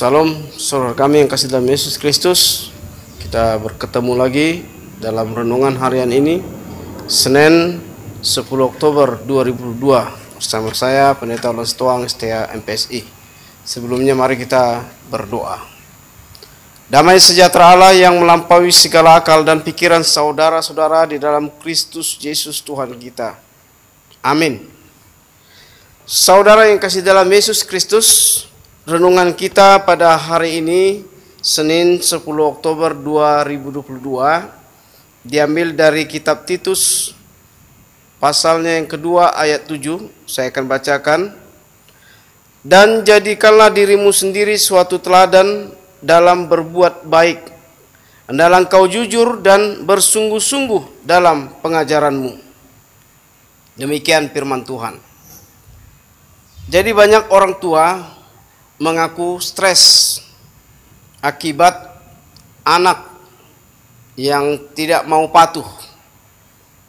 Salam saudara kami yang kasih dalam Yesus Kristus. Kita berketemu lagi dalam renungan harian ini Senin 10 Oktober 2002 bersama saya Pendeta Olas Tuang STA MPSI. Sebelumnya mari kita berdoa. Damai sejahtera Allah yang melampaui segala akal dan pikiran saudara-saudara di dalam Kristus Yesus Tuhan kita. Amin. Saudara yang kasih dalam Yesus Kristus, renungan kita pada hari ini Senin 10 Oktober 2022 diambil dari kitab Titus pasalnya yang kedua ayat 7 saya akan bacakan. Dan jadikanlah dirimu sendiri suatu teladan dalam berbuat baik hendaklah engkau jujur dan bersungguh-sungguh dalam pengajaranmu. Demikian firman Tuhan. Jadi banyak orang tua mengaku stres akibat anak yang tidak mau patuh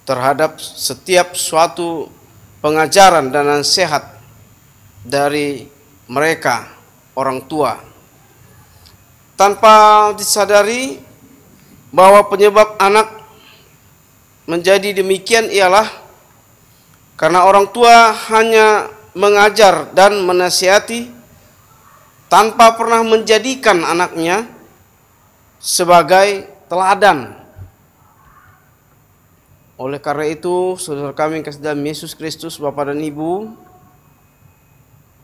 terhadap setiap suatu pengajaran dan nasihat dari mereka orang tua. Tanpa disadari bahwa penyebab anak menjadi demikian ialah karena orang tua hanya mengajar dan menasihati tanpa pernah menjadikan anaknya sebagai teladan. Oleh karena itu, saudara kami kasih dalam Yesus Kristus, Bapak dan Ibu,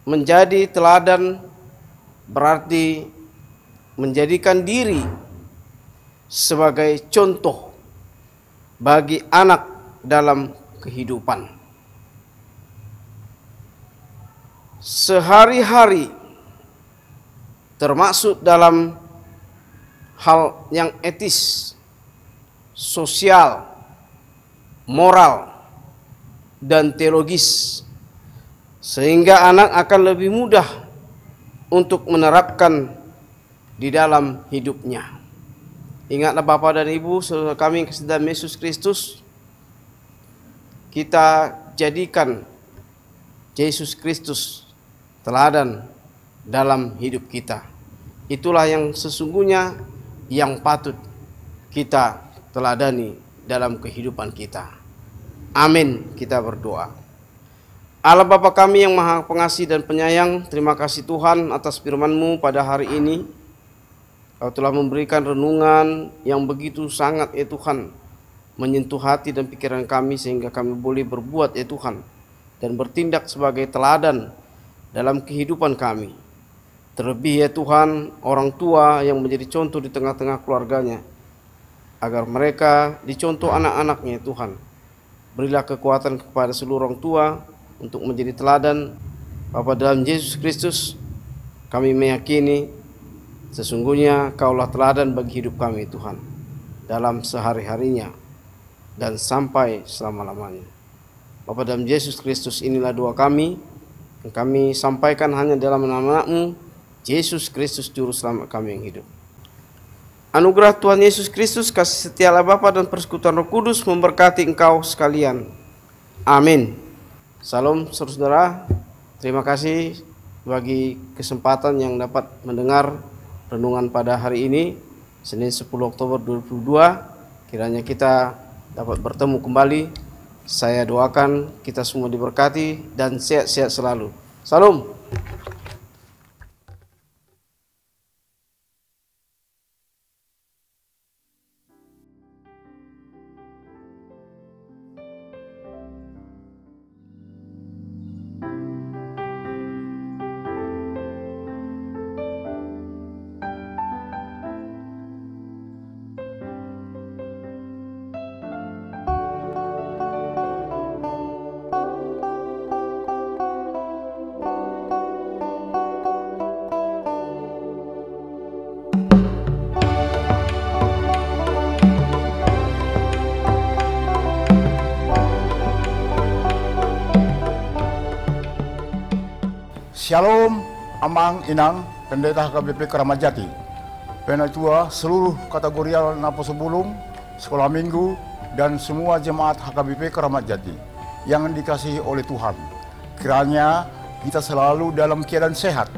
menjadi teladan berarti menjadikan diri sebagai contoh bagi anak dalam kehidupan. Sehari-hari termasuk dalam hal yang etis, sosial, moral, dan teologis, sehingga anak akan lebih mudah untuk menerapkan di dalam hidupnya. Ingatlah Bapak dan Ibu, saudara kami yang Yesus Kristus, kita jadikan Yesus Kristus teladan dalam hidup kita. Itulah yang sesungguhnya yang patut kita teladani dalam kehidupan kita. Amin. Kita berdoa. Allah Bapa kami yang maha pengasih dan penyayang, terima kasih Tuhan atas firman-Mu pada hari ini. Kau telah memberikan renungan yang begitu sangat ya Tuhan menyentuh hati dan pikiran kami sehingga kami boleh berbuat ya Tuhan dan bertindak sebagai teladan dalam kehidupan kami. Terlebih ya Tuhan orang tua yang menjadi contoh di tengah-tengah keluarganya agar mereka dicontoh anak-anaknya ya Tuhan. Berilah kekuatan kepada seluruh orang tua untuk menjadi teladan Bapa dalam Yesus Kristus kami meyakini Sesungguhnya kaulah teladan bagi hidup kami Tuhan dalam sehari-harinya dan sampai selama-lamanya. Bapa dalam Yesus Kristus inilah doa kami yang kami sampaikan hanya dalam nama-Mu Yesus Kristus juru selamat kami yang hidup. Anugerah Tuhan Yesus Kristus, kasih setia Allah Bapa dan persekutuan Roh Kudus memberkati engkau sekalian. Amin. Salam saudara. Terima kasih bagi kesempatan yang dapat mendengar renungan pada hari ini Senin 10 Oktober 2022 kiranya kita dapat bertemu kembali saya doakan kita semua diberkati dan sehat-sehat selalu salam Shalom, Amang Inang, Pendeta HKBP Keramat Jati. Penatua seluruh kategorial Napo Sebulung, Sekolah Minggu, dan semua jemaat HKBP Keramat Jati yang dikasihi oleh Tuhan. Kiranya kita selalu dalam keadaan sehat,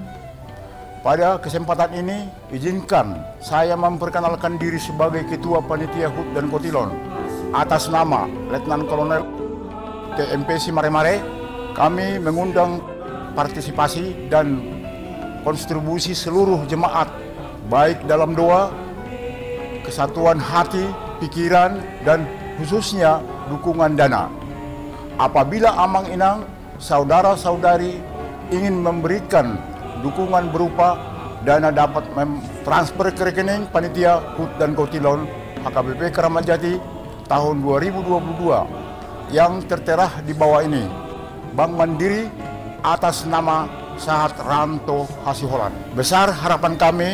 Pada kesempatan ini, izinkan saya memperkenalkan diri sebagai Ketua Panitia HUT dan Kotilon. Atas nama Letnan Kolonel TMPC Mare-Mare, kami mengundang partisipasi dan kontribusi seluruh jemaat, baik dalam doa, kesatuan hati, pikiran, dan khususnya dukungan dana. Apabila Amang Inang, saudara-saudari ingin memberikan dukungan berupa dana dapat transfer ke rekening panitia HUT dan Kotilon HKBP Keramajati tahun 2022 yang tertera di bawah ini. Bank Mandiri atas nama Sahat Ranto Hasiholan. Besar harapan kami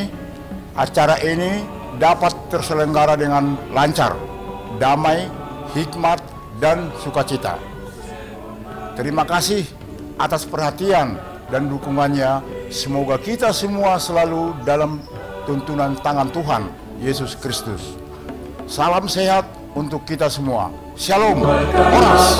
acara ini dapat terselenggara dengan lancar, damai, hikmat, dan sukacita. Terima kasih atas perhatian dan dukungannya. Semoga kita semua selalu dalam tuntunan tangan Tuhan Yesus Kristus. Salam sehat untuk kita semua. Shalom. Oras.